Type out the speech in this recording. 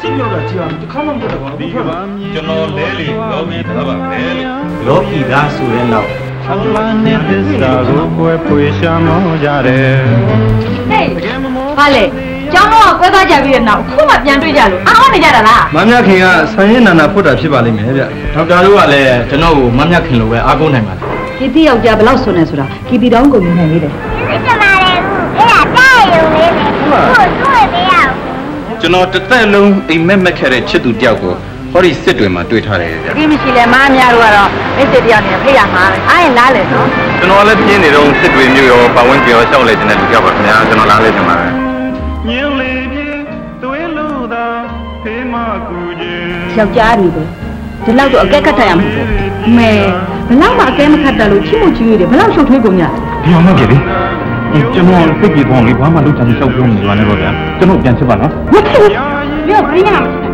စိတ်ရောက်တာကြည့်အောင်တစ်ခါမှမတက်တော့ဘူးဖတ်ပါကျွန်တော်လဲလေလောကီသားပါပဲလို့လောကီသားဆိုတဲ့နောက် အလ္လာဟ်နဲ့သစ္စာကိုပွဲဖွေရှာမောကြတယ်ဟေးဘာလဲကျောင်းတော့ကွဲသွားကြပြီးတဲ့နောက်ခုမှပြန်တွေ့ကြလို့အောင်းနေကြတာလားမမြခင်ကဆန်ရင်နာနာဖွတ်တာဖြစ်ပါလိမ့်မယ်ဗျဒေါက်တာတို့ကလည်းကျွန်တော်ကိုမမြခင်လိုပဲအားကိုးနိုင်ပါတယ်ကီတီယောက်ျားဘယ်လောက်ဆွနေဆိုတာကီတီတောင်းကုန်နေနိုင်လေတယ်ကျွန်တော်တစ်သက်လုံးအိမ်မက်မက်ခဲ့တဲ့ချစ်သူတယောက်ကို ဟောဒီစစ်တွေမှာတွေ့ထားတယ်ဗျဒီမရှိလဲမားများတို့ကတော့မိတ်ဆွေတယောက်နေဖိတ်ရမှာပဲအားရင်လားလေနော်ကျွန်တော်လည်းပြင်းနေတော့စစ်တွေမျိုးရောပတ်ဝန်းကျင်ရောရှောက်လေတဲ့လူကြောက်ပါခင်ဗျာကျွန်တော်လားလေကျွန်တော်ပါညင်လေးပြေသွေးလို့သာဖေးမကူခြင်းယောက်ျားတွေပဲဒီလောက်တော့အကဲခတ်တတ်ရမှာပေါ့မဲဘယ်လောက်မှအကဲမခတ်တတ်လို့ချစ်မှုချီးရတယ်ဘယ်လောက်ရှုပ်ထွေးကုန်ကြဒီအောင်မပြေလေကျွန်တော်စိတ်ပြေပေါင်းလေးဘာမှလုပ်ချင်ရှောက်ပြောနေကြတယ်ပေါ့ဗျာကျွန်တော်ပြန်ချစ်ပါနော်မဖြစ်ဘူးပြောပြင်းရ